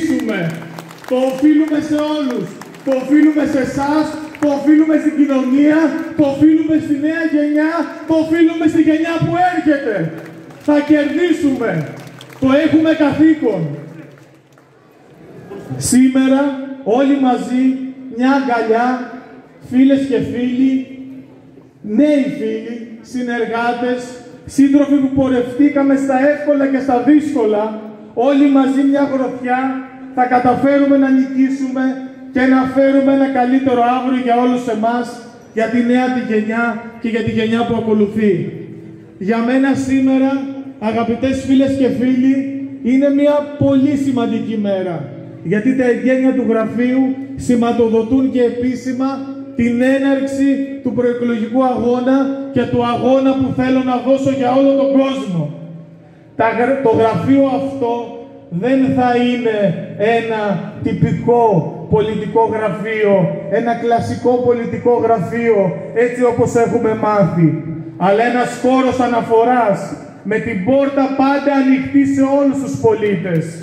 κερδίσουμε. Το οφείλουμε σε όλους. Το οφείλουμε σε εσάς, το οφείλουμε στην κοινωνία, το οφείλουμε στη νέα γενιά, το οφείλουμε στη γενιά που έρχεται. Θα κερδίσουμε. Το έχουμε καθήκον. Σήμερα όλοι μαζί, μια αγκαλιά, φίλες και φίλοι, νέοι φίλοι, συνεργάτες, σύντροφοι που πορευτήκαμε στα εύκολα και στα δύσκολα, όλοι μαζί μια γροθιά θα καταφέρουμε να νικήσουμε και να φέρουμε ένα καλύτερο αύριο για όλους εμάς, για τη νέα τη γενιά και για τη γενιά που ακολουθεί. Για μένα σήμερα, αγαπητές φίλες και φίλοι, είναι μια πολύ σημαντική μέρα, γιατί τα εγγένεια του γραφείου σηματοδοτούν και επίσημα την έναρξη του προεκλογικού αγώνα και του αγώνα που θέλω να δώσω για όλο τον κόσμο. Το γραφείο αυτό δεν θα είναι ένα τυπικό πολιτικό γραφείο, ένα κλασικό πολιτικό γραφείο, έτσι όπως έχουμε μάθει, αλλά ένας χώρος αναφοράς, με την πόρτα πάντα ανοιχτή σε όλους τους πολίτες.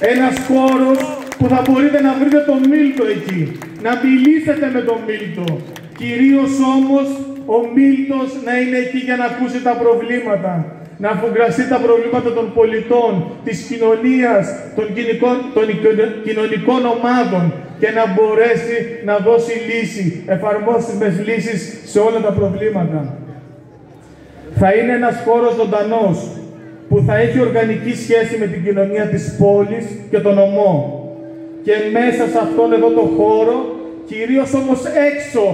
Ένας χώρος που θα μπορείτε να βρείτε τον Μίλτο εκεί, να μιλήσετε με τον Μίλτο. Κυρίως όμως ο Μίλτος να είναι εκεί για να ακούσει τα προβλήματα, να αφουγκραστεί τα προβλήματα των πολιτών, της κοινωνίας, των, κοινωνικών, των κοινωνικών ομάδων και να μπορέσει να δώσει λύση, εφαρμόσιμες λύσεις σε όλα τα προβλήματα. Θα είναι ένας χώρος ζωντανός που θα έχει οργανική σχέση με την κοινωνία της πόλης και τον ομό. Και μέσα σε αυτόν εδώ το χώρο κυρίως όμως έξω,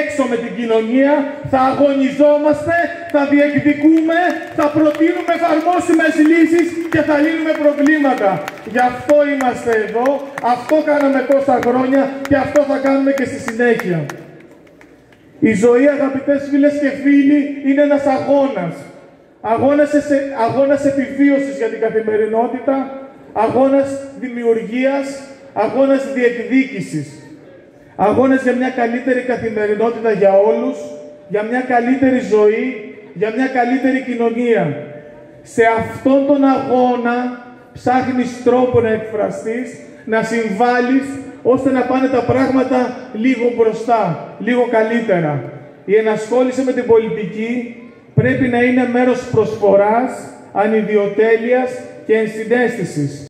έξω με την κοινωνία, θα αγωνιζόμαστε, θα διεκδικούμε, θα προτείνουμε εφαρμόσιμες λύσεις και θα λύνουμε προβλήματα. Γι' αυτό είμαστε εδώ, αυτό κάναμε τόσα χρόνια και αυτό θα κάνουμε και στη συνέχεια. Η ζωή, αγαπητές φίλες και φίλοι, είναι ένας αγώνας. Αγώνας, σε, αγώνας επιβίωσης για την καθημερινότητα, αγώνας δημιουργίας, αγώνας διεκδίκησης. Αγώνες για μια καλύτερη καθημερινότητα για όλους, για μια καλύτερη ζωή, για μια καλύτερη κοινωνία. Σε αυτόν τον αγώνα ψάχνεις τρόπο να εκφραστείς, να συμβάλλεις, ώστε να πάνε τα πράγματα λίγο μπροστά, λίγο καλύτερα. Η ενασχόληση με την πολιτική πρέπει να είναι μέρος προσφοράς, ανιδιοτέλειας και ενσυναίσθησης.